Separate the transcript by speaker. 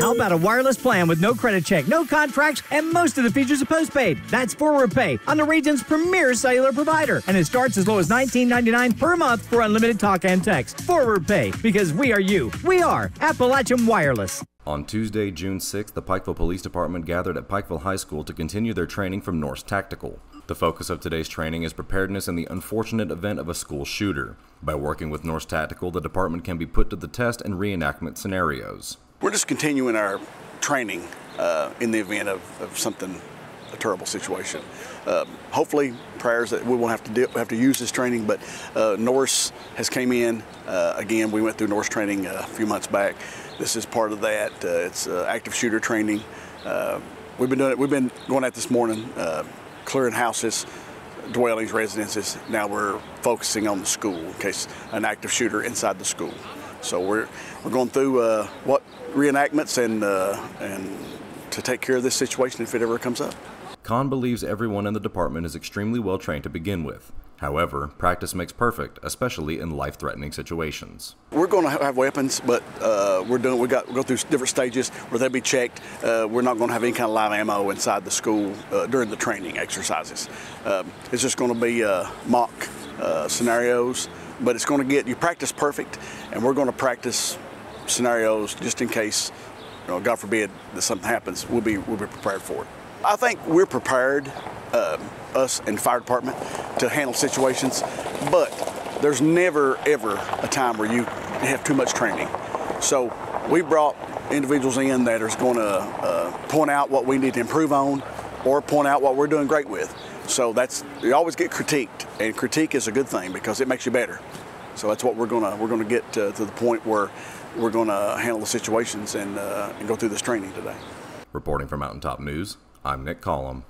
Speaker 1: How about a wireless plan with no credit check, no contracts, and most of the features are postpaid? That's Forward Pay on the region's premier cellular provider, and it starts as low as $19.99 per month for unlimited talk and text. Forward Pay, because we are you. We are Appalachian Wireless.
Speaker 2: On Tuesday, June 6th, the Pikeville Police Department gathered at Pikeville High School to continue their training from Norse Tactical. The focus of today's training is preparedness in the unfortunate event of a school shooter. By working with Norse Tactical, the department can be put to the test in reenactment scenarios.
Speaker 3: We're just continuing our training uh, in the event of, of, something, a terrible situation. Uh, hopefully, prayers that we won't have to do, have to use this training. But uh, Norse has came in uh, again. We went through Norse training uh, a few months back. This is part of that. Uh, it's active shooter training. we've been doing it. We've been going at this morning, clearing houses, dwellings, residences. Now we're focusing on the school in case an active shooter inside the school. So we're we're going through uh, what reenactments and uh, and to take care of this situation if it ever comes up.
Speaker 2: Kahn believes everyone in the department is extremely well trained to begin with. However, practice makes perfect, especially in life-threatening situations.
Speaker 3: We're going to have weapons, but uh, we're doing we got we go through different stages where they'll be checked. Uh, we're not going to have any kind of live ammo inside the school uh, during the training exercises. Um, it's just going to be uh, mock uh, scenarios but it's going to get you practice perfect, and we're going to practice scenarios just in case, you know, God forbid that something happens. We'll be we'll be prepared for it. I think we're prepared, uh, us and fire department, to handle situations, but there's never ever a time where you have too much training. So we brought individuals in that are going to uh, point out what we need to improve on, or point out what we're doing great with. So that's you always get critiqued, and critique is a good thing because it makes you better. So that's what we're gonna we're gonna get to, to the point where we're gonna handle the situations and, uh, and go through this training today.
Speaker 2: Reporting for Mountaintop News, I'm Nick Collum.